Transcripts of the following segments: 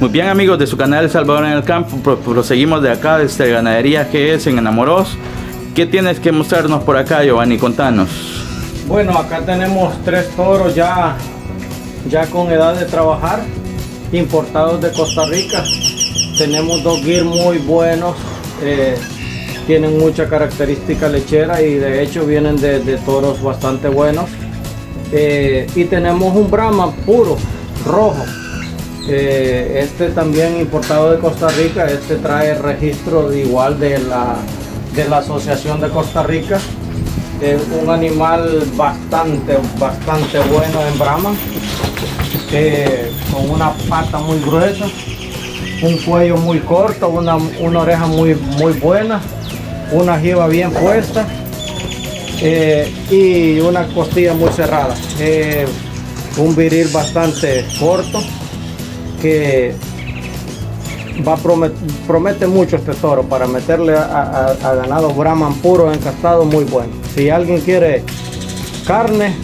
Muy bien amigos de su canal Salvador en el Campo, proseguimos de acá desde Ganadería GS en Enamoros. ¿Qué tienes que mostrarnos por acá Giovanni? Contanos. Bueno, acá tenemos tres toros ya, ya con edad de trabajar, importados de Costa Rica. Tenemos dos gear muy buenos, eh, tienen mucha característica lechera y de hecho vienen de, toros bastante buenos. Eh, y tenemos un Brahma puro, rojo, eh, este también importado de Costa Rica, este trae registro de igual de la, de la Asociación de Costa Rica. Es un animal bastante, bastante bueno en Brahma, eh, con una pata muy gruesa, un cuello muy corto, una, oreja muy, muy buena, una jiba bien puesta eh, y una costilla muy cerrada. un viril bastante corto que va promete mucho este toro para meterle a, ganado Brahman puro encastado muy bueno. Si alguien quiere carne,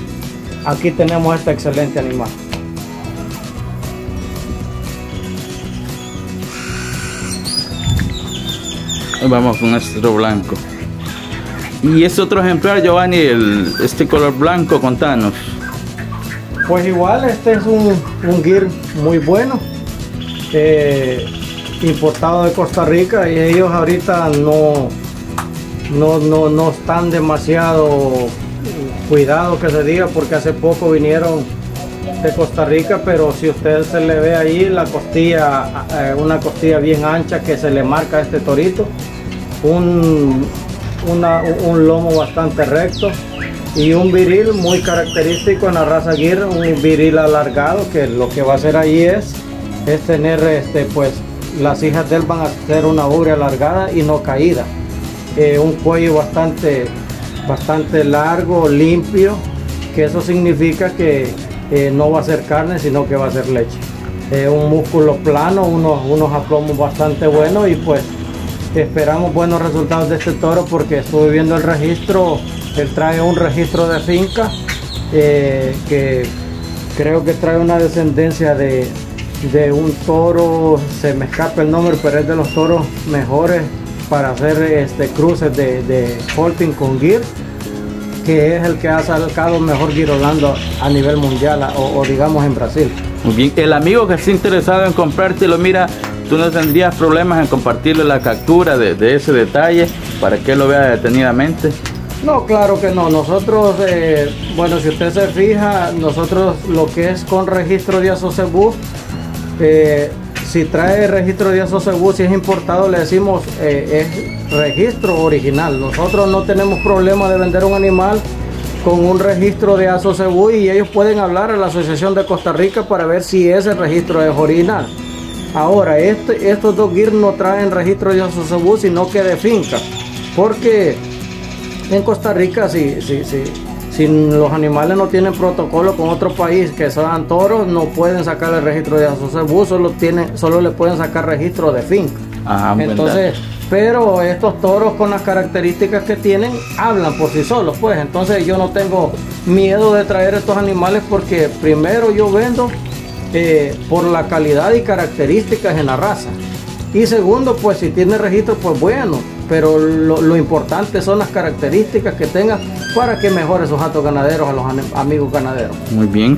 aquí tenemos este excelente animal. Vamos con este blanco. Y este otro ejemplar, Giovanni, este color blanco, contanos. Pues igual, este es un, un gear muy bueno, eh, importado de Costa Rica y ellos ahorita no, no, no, no están demasiado cuidados que se diga porque hace poco vinieron de Costa Rica, pero si usted se le ve ahí la costilla, eh, una costilla bien ancha que se le marca a este torito, un, un lomo bastante recto, y un viril muy característico en la raza Gear, un viril alargado que lo que va a hacer ahí es, es tener este pues las hijas de él van a hacer una ubre alargada y no caída. Eh, un cuello bastante, bastante largo, limpio, que eso significa que eh, no va a ser carne, sino que va a ser leche. Eh, un músculo plano, unos, unos aplomos bastante buenos y pues esperamos buenos resultados de este toro porque estuve viendo el registro él trae un registro de finca eh, que creo que trae una descendencia de, un toro, se me escapa el nombre, pero es de los toros mejores para hacer este cruces de, de con Gear, que es el que ha sacado mejor girolando a nivel mundial o, digamos en Brasil. El amigo que esté interesado en comprártelo, mira, tú no tendrías problemas en compartirle la captura de, de ese detalle para que lo vea detenidamente. No, claro que no. Nosotros, eh, bueno, si usted se fija, nosotros lo que es con registro de Asocebus, eh, si trae registro de Asocebus, si es importado, le decimos eh, es registro original. Nosotros no tenemos problema de vender un animal con un registro de Asocebus y ellos pueden hablar a la Asociación de Costa Rica para ver si ese registro es original. Ahora, este, estos dos GIR no traen registro de Asocebus, sino que de finca. Porque en Costa Rica, si, si, si, si los animales no tienen protocolo con otro país que sean toros, no pueden sacar el registro de asociación, solo, tienen, solo le pueden sacar registro de finca. Entonces, pero estos toros con las características que tienen hablan por sí solos, pues. Entonces yo no tengo miedo de traer estos animales porque primero yo vendo eh, por la calidad y características en la raza. Y segundo, pues si tiene registro, pues bueno, pero lo, importante son las características que tenga para que mejore esos actos ganaderos a los amigos ganaderos. Muy bien.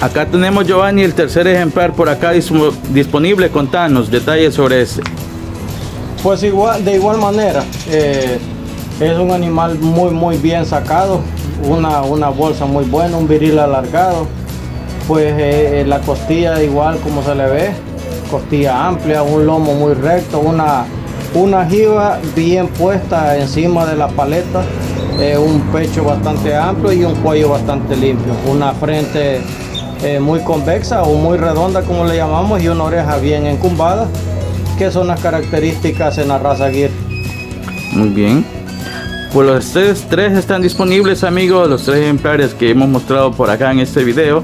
Acá tenemos Giovanni el tercer ejemplar por acá disponible. Contanos detalles sobre ese. Pues igual, de igual manera, eh, es un animal muy muy bien sacado, una, una bolsa muy buena, un viril alargado, pues eh, la costilla igual como se le ve, costilla amplia, un lomo muy recto, una, una jiba bien puesta encima de la paleta, eh, un pecho bastante amplio y un cuello bastante limpio, una frente eh, muy convexa o muy redonda como le llamamos y una oreja bien encumbada, que son las características en la raza Gear. Muy bien. Pues los tres, tres están disponibles amigos, los tres ejemplares que hemos mostrado por acá en este video.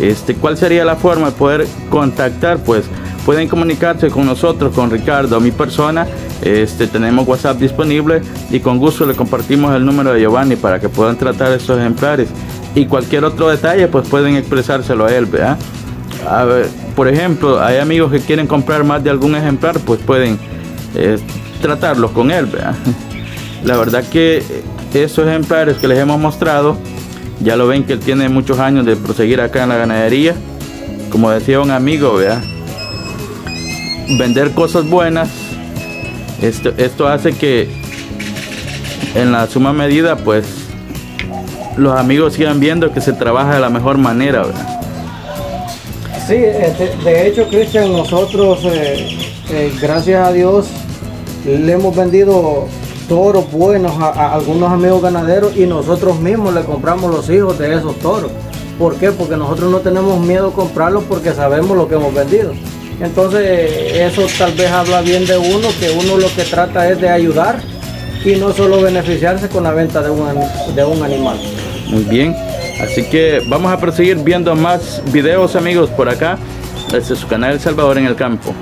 Este, ¿Cuál sería la forma de poder contactar? Pues pueden comunicarse con nosotros, con Ricardo, mi persona. Este, tenemos WhatsApp disponible y con gusto le compartimos el número de Giovanni para que puedan tratar estos ejemplares. Y cualquier otro detalle, pues pueden expresárselo a él, ¿verdad? Por ejemplo, hay amigos que quieren comprar más de algún ejemplar, pues pueden eh, tratarlos con él. La verdad que esos ejemplares que les hemos mostrado, ya lo ven que él tiene muchos años de proseguir acá en la ganadería. Como decía un amigo, ¿verdad? Vender cosas buenas. Esto, esto hace que en la suma medida, pues, los amigos sigan viendo que se trabaja de la mejor manera, ¿verdad? Sí, de, de hecho, Cristian, nosotros, eh, eh, gracias a Dios, le hemos vendido toros buenos a, algunos amigos ganaderos y nosotros mismos le compramos los hijos de esos toros. ¿Por qué? Porque nosotros no tenemos miedo a comprarlos porque sabemos lo que hemos vendido. Entonces eso tal vez habla bien de uno, que uno lo que trata es de ayudar y no solo beneficiarse con la venta de un, de un animal. Muy bien, así que vamos a proseguir viendo más videos amigos por acá desde su canal El Salvador en el Campo.